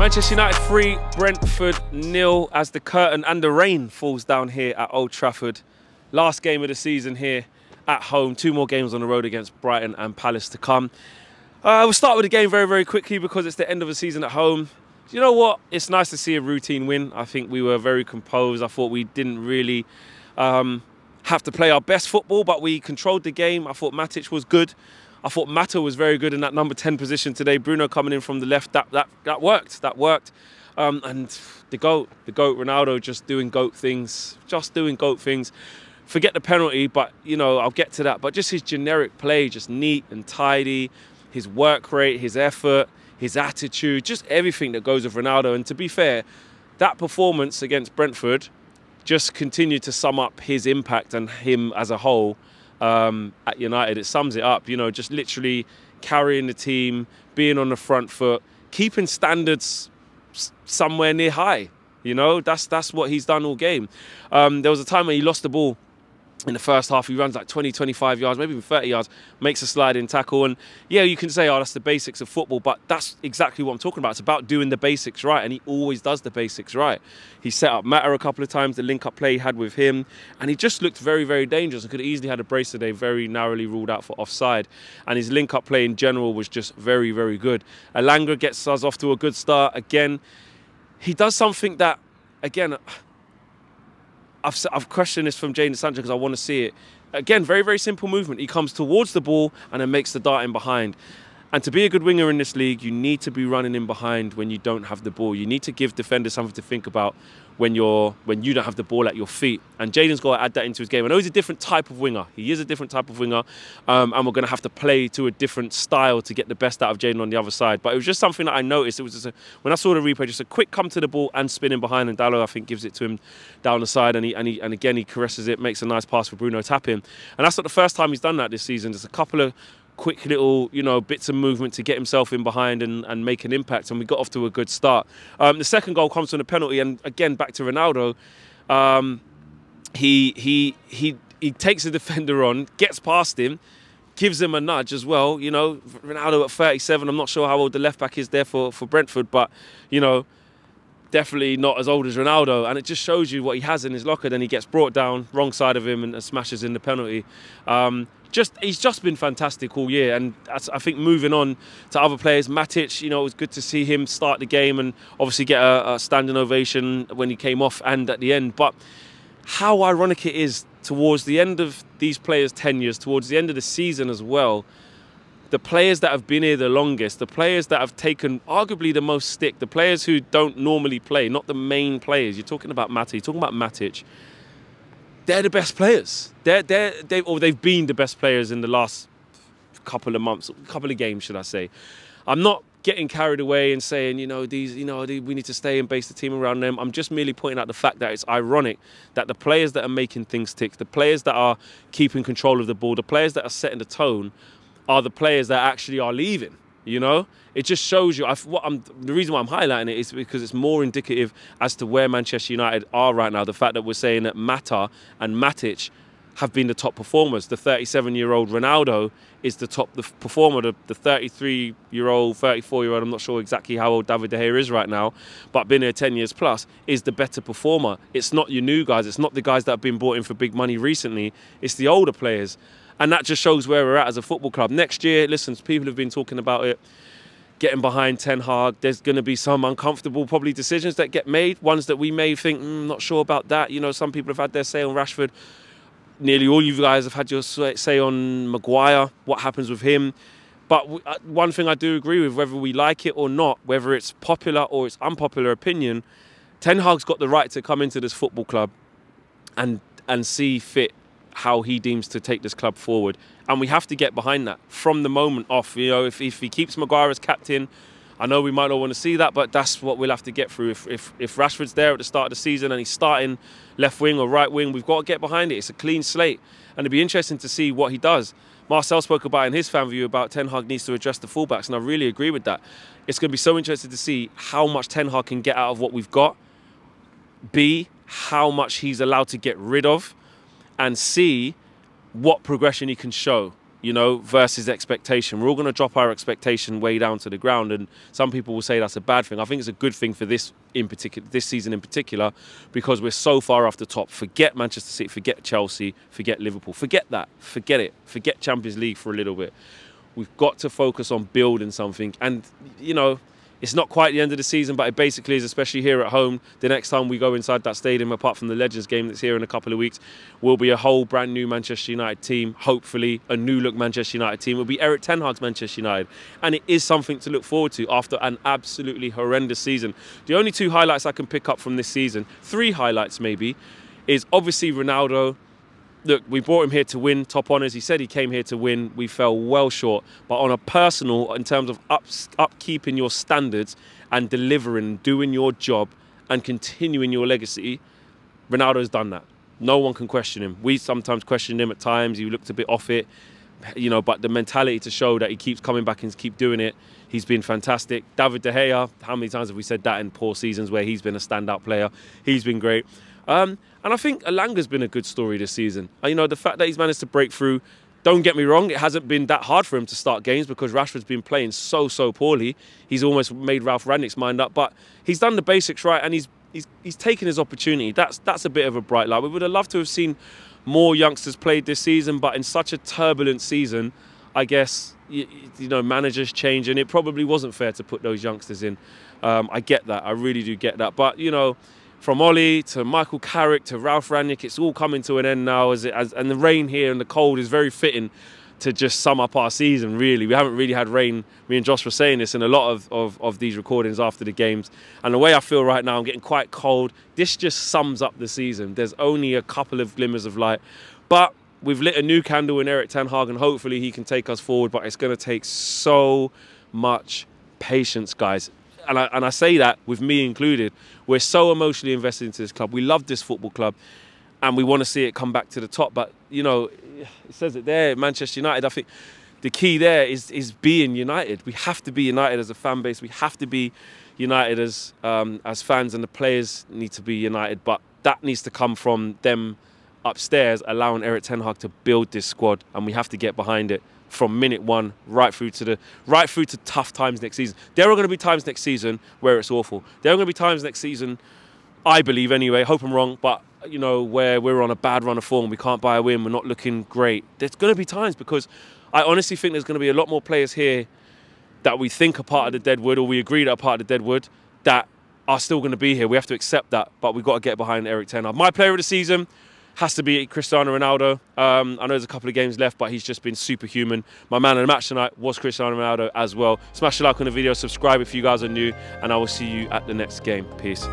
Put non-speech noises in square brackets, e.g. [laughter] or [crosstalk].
Manchester United 3, Brentford nil as the curtain and the rain falls down here at Old Trafford. Last game of the season here at home. Two more games on the road against Brighton and Palace to come. Uh, we'll start with the game very, very quickly because it's the end of the season at home. You know what? It's nice to see a routine win. I think we were very composed. I thought we didn't really um, have to play our best football, but we controlled the game. I thought Matic was good. I thought Mata was very good in that number 10 position today. Bruno coming in from the left, that that, that worked. That worked. Um, and the GOAT, the GOAT, Ronaldo just doing GOAT things, just doing GOAT things. Forget the penalty, but, you know, I'll get to that. But just his generic play, just neat and tidy, his work rate, his effort, his attitude, just everything that goes with Ronaldo. And to be fair, that performance against Brentford just continued to sum up his impact and him as a whole um, at United. It sums it up, you know, just literally carrying the team, being on the front foot, keeping standards somewhere near high. You know, that's that's what he's done all game. Um, there was a time when he lost the ball in the first half he runs like 20 25 yards maybe even 30 yards makes a sliding tackle. And yeah you can say oh that's the basics of football but that's exactly what i'm talking about. It's about doing the basics right and he always does the basics right. He set up Mata a couple of times the link up play he had with him and he just looked very very dangerous and could have easily had a brace today very narrowly ruled out for offside. And his link up play in general was just very very good. Elanga gets us off to a good start again. He does something that again I've, I've questioned this from Jadon Sancho because I want to see it. Again, very, very simple movement. He comes towards the ball and then makes the dart in behind. And to be a good winger in this league, you need to be running in behind when you don't have the ball. You need to give defenders something to think about when you're when you don't have the ball at your feet. And Jadon's got to add that into his game. I know he's a different type of winger. He is a different type of winger, um, and we're going to have to play to a different style to get the best out of Jaden on the other side. But it was just something that I noticed. It was just a, when I saw the replay, just a quick come to the ball and spinning behind, and Dalot I think gives it to him down the side, and he and he and again he caresses it, makes a nice pass for Bruno tapping. And that's not the first time he's done that this season. There's a couple of quick little, you know, bits of movement to get himself in behind and, and make an impact. And we got off to a good start. Um, the second goal comes from a penalty, and again back to Ronaldo. Um, he he he he takes the [laughs] defender on, gets past him, gives him a nudge as well. You know, Ronaldo at 37. I'm not sure how old the left back is there for for Brentford, but you know definitely not as old as Ronaldo, and it just shows you what he has in his locker. Then he gets brought down, wrong side of him, and, smashes in the penalty. Um, just he's just been fantastic all year, and I think moving on to other players, Matic, you know, it was good to see him start the game and obviously get a, a standing ovation when he came off and at the end. But how ironic it is towards the end of these players' tenures, towards the end of the season as well the players that have been here the longest, the players that have taken arguably the most stick, the players who don't normally play, not the main players. You're talking about Mata, you're talking about Matic. They're the best players. They're, they're, they've, or they've been the best players in the last couple of months, couple of games, should I say. I'm not getting carried away and saying, you know, these, you know, we need to stay and base the team around them. I'm just merely pointing out the fact that it's ironic that the players that are making things tick, the players that are keeping control of the ball, the players that are setting the tone are the players that actually are leaving. You know, it just shows you. I've, what I'm, the reason why I'm highlighting it is because it's more indicative as to where Manchester United are right now. The fact that we're saying that Mata and Matic have been the top performers. The 37-year-old Ronaldo is the top the performer. The 33-year-old, 34-year-old, I'm not sure exactly how old David De Gea is right now, but been here 10 years plus, is the better performer. It's not your new guys. It's not the guys that have been brought in for big money recently. It's the older players. And that just shows where we're at as a football club. Next year, listen, people have been talking about it, getting behind Ten Hag. There's going to be some uncomfortable, probably, decisions that get made, ones that we may think, mm, not sure about that. You know, some people have had their say on Rashford. Nearly all you guys have had your say on Maguire, what happens with him. But uh, one thing I do agree with, whether we like it or not, whether it's popular or it's unpopular opinion, Ten Hag's got the right to come into this football club and and see fit how he deems to take this club forward. And we have to get behind that from the moment off. You know, if, if he keeps Maguire as captain, I know we might not want to see that, but that's what we'll have to get through. If, if, if Rashford's there at the start of the season and he's starting left wing or right wing, we've got to get behind it. It's a clean slate. And it'd be interesting to see what he does. Marcel spoke about in his fan view about Ten Hag needs to address the fullbacks, and I really agree with that. It's going to be so interesting to see how much Ten Hag can get out of what we've got. B, how much he's allowed to get rid of and see what progression he can show. you know, versus expectation. We're all going to drop our expectation way down to the ground, and some people will say that's a bad thing. I think it's a good thing for this in particular, this season in particular, because we're so far off the top. Forget Manchester City, forget Chelsea, forget Liverpool, forget that, forget it, forget Champions League for a little bit. We've got to focus on building something, and you know, it's not quite the end of the season, but it basically is, especially here at home. The next time we go inside that stadium, apart from the Legends game that's here in a couple of weeks, will be a whole brand new Manchester United team. Hopefully, a new look Manchester United team. It will be Erik Ten Hag's Manchester United. And it is something to look forward to after an absolutely horrendous season. The only two highlights I can pick up from this season, three highlights maybe, is obviously Ronaldo look, we brought him here to win top honours. He said he came here to win. We fell well short. But on a personal, in terms of up, upkeeping your standards and delivering, doing your job and continuing your legacy, Ronaldo's done that. No one can question him. We sometimes question him at times. He looked a bit off it, you know, but the mentality to show that he keeps coming back and keep doing it, he's been fantastic. David De Gea, how many times have we said that in poor seasons where he's been a standout player? He's been great. Um, and I think Elanga's been a good story this season. Uh, you know, the fact that he's managed to break through, don't get me wrong, it hasn't been that hard for him to start games because Rashford's been playing so, so poorly. He's almost made Ralf Rangnick's mind up, but he's done the basics right and he's he's he's taken his opportunity. That's that's a bit of a bright light. We would have loved to have seen more youngsters played this season, but in such a turbulent season, I guess you, you know managers change, and it probably wasn't fair to put those youngsters in. Um, I get that, I really do get that, but you know from Ollie to Michael Carrick to Ralf Rangnick, it's all coming to an end now. As, it, as and the rain here and the cold is very fitting to just sum up our season. Really, we haven't really had rain. Me and Josh were saying this in a lot of, of, of these recordings after the games, and the way I feel right now, I'm getting quite cold. This just sums up the season. There's only a couple of glimmers of light, but we've lit a new candle in Erik Ten Hag, and hopefully he can take us forward. But it's going to take so much patience, guys and I, and I say that with me included, we're so emotionally invested into this club. We love this football club and we want to see it come back to the top. But, you know, it says it there, Manchester United. I think the key there is, is being united. We have to be united as a fan base. We have to be united as, um, as fans and the players need to be united. But that needs to come from them upstairs allowing Erik Ten Hag to build this squad and we have to get behind it from minute one right through to the right through to tough times next season. There are going to be times next season where it's awful. There are going to be times next season, I believe anyway. Hope I'm wrong, but you know where we're on a bad run of form, we can't buy a win, we're not looking great. There's going to be times because I honestly think there's going to be a lot more players here that we think are part of the deadwood or we agree that are part of the deadwood that are still going to be here. We have to accept that, but we've got to get behind Erik Ten Hag. My player of the season has to be Cristiano Ronaldo. Um, I know there's a couple of games left, but he's just been superhuman. My man of the match tonight was Cristiano Ronaldo as well. Smash the like on the video, subscribe if you guys are new, and I will see you at the next game. Peace.